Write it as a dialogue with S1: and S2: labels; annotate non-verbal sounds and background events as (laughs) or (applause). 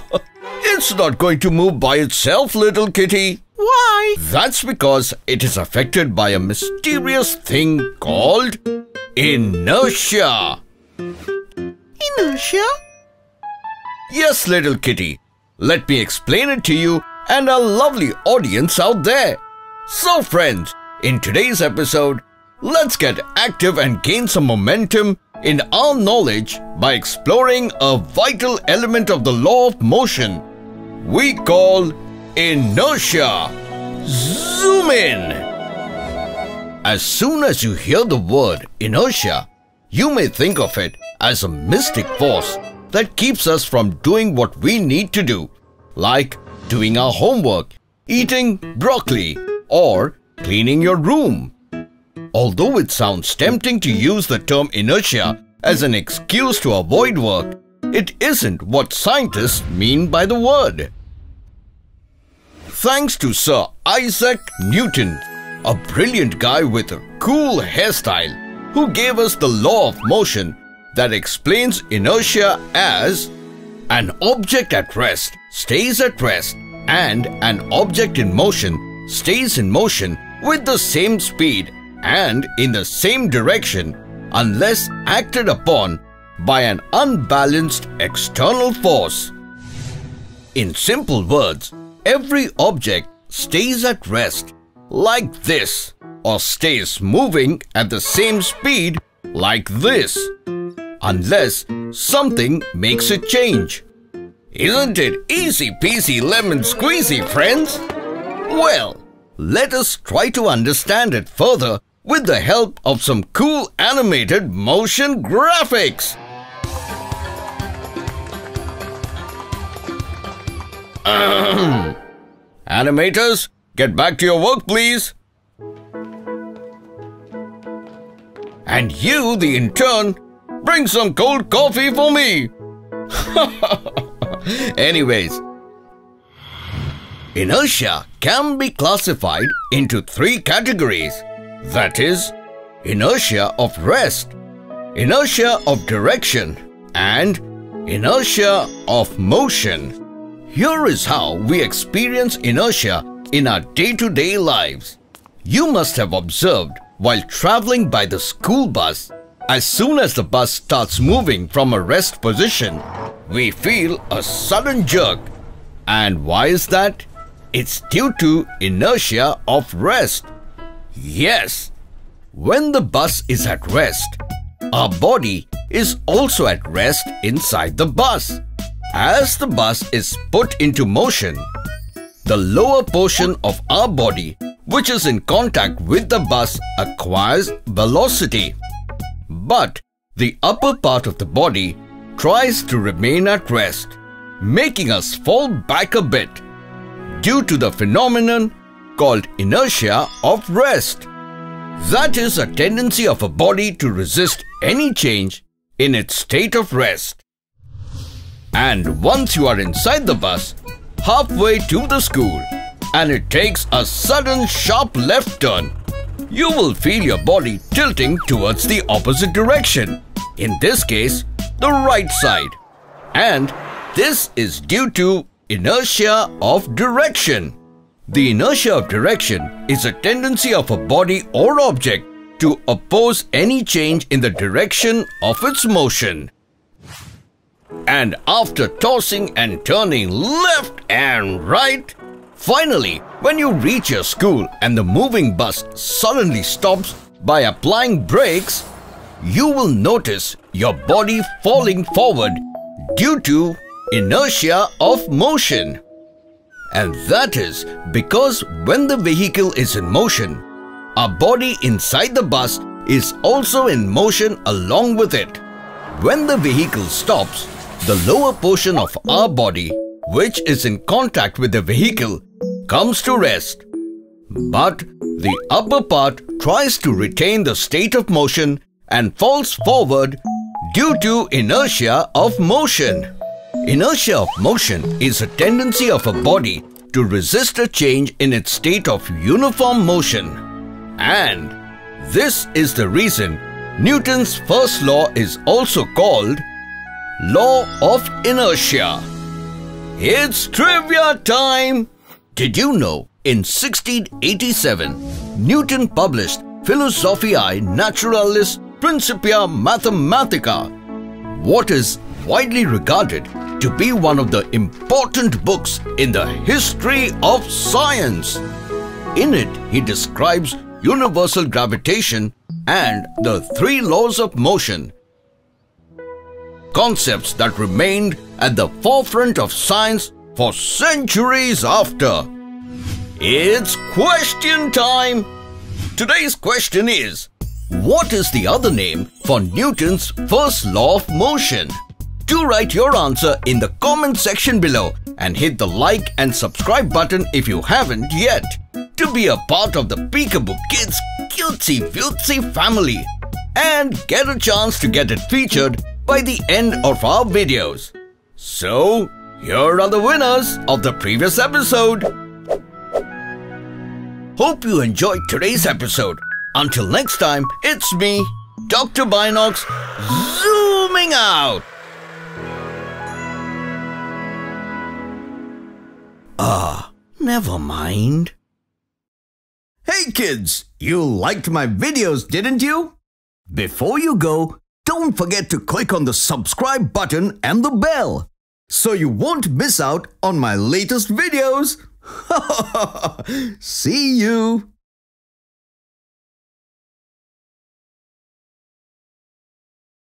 S1: (laughs) it's not going to move by itself, little kitty.
S2: Why?
S1: That's because it is affected by a mysterious thing called inertia.
S2: Inertia?
S1: Yes, little kitty. Let me explain it to you and our lovely audience out there. So, friends, in today's episode, let's get active and gain some momentum in our knowledge by exploring a vital element of the law of motion we call inertia. Zoom in. As soon as you hear the word inertia, you may think of it as a mystic force that keeps us from doing what we need to do, like doing our homework, eating broccoli, or cleaning your room. Although it sounds tempting to use the term inertia as an excuse to avoid work, it isn't what scientists mean by the word. Thanks to Sir Isaac Newton, a brilliant guy with a cool hairstyle, who gave us the law of motion that explains inertia as an object at rest stays at rest and an object in motion stays in motion with the same speed and in the same direction unless acted upon by an unbalanced external force. In simple words, every object stays at rest like this or stays moving at the same speed like this unless something makes a change. Isn't it easy peasy lemon squeezy, friends? Well, let us try to understand it further with the help of some cool animated motion graphics. (clears throat) Animators, get back to your work, please. And you, the intern, bring some cold coffee for me. (laughs) Anyways, inertia can be classified into three categories. That is, inertia of rest, inertia of direction, and inertia of motion. Here is how we experience inertia in our day-to-day lives. You must have observed while traveling by the school bus, as soon as the bus starts moving from a rest position, we feel a sudden jerk. And why is that? It's due to inertia of rest. Yes, when the bus is at rest, our body is also at rest inside the bus. As the bus is put into motion, the lower portion of our body, which is in contact with the bus, acquires velocity. But the upper part of the body tries to remain at rest, making us fall back a bit due to the phenomenon called inertia of rest. That is a tendency of a body to resist any change in its state of rest. And once you are inside the bus, halfway to the school, and it takes a sudden sharp left turn, you will feel your body tilting towards the opposite direction. In this case, the right side. And this is due to inertia of direction. The inertia of direction is a tendency of a body or object to oppose any change in the direction of its motion. And after tossing and turning left and right, finally, when you reach your school and the moving bus suddenly stops by applying brakes, you will notice your body falling forward due to inertia of motion. And that is because when the vehicle is in motion, our body inside the bus is also in motion along with it. When the vehicle stops, the lower portion of our body, which is in contact with the vehicle, comes to rest. But the upper part tries to retain the state of motion and falls forward due to inertia of motion. Inertia of motion is a tendency of a body to resist a change in its state of uniform motion. And this is the reason Newton's first law is also called law of inertia. It's trivia time! Did you know in 1687 Newton published Philosophiae Naturalis Principia Mathematica? What is widely regarded to be one of the important books in the history of science. In it, he describes universal gravitation and the three laws of motion, concepts that remained at the forefront of science for centuries after. It's question time! Today's question is, what is the other name for Newton's first law of motion? Do write your answer in the comment section below and hit the like and subscribe button if you haven't yet to be a part of the Peekaboo Kidz cutesy fusy family and get a chance to get it featured by the end of our videos. So, here are the winners of the previous episode. Hope you enjoyed today's episode. Until next time, it's me, Dr. Binocs, zooming out. Ah, never mind. Hey kids, you liked my videos, didn't you? Before you go, don't forget to click on the subscribe button and the bell so you won't miss out on my latest videos. (laughs) See you!